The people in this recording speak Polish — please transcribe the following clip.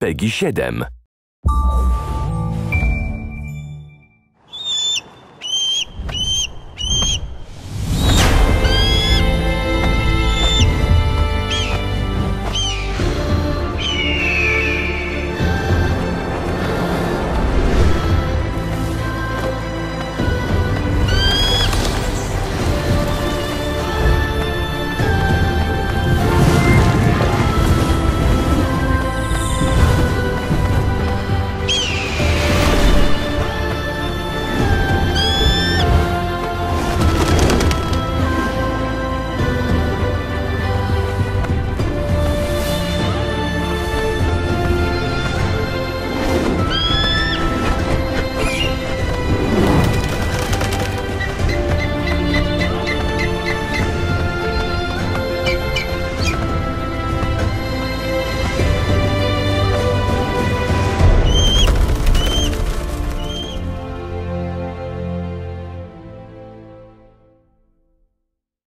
PEGI 7.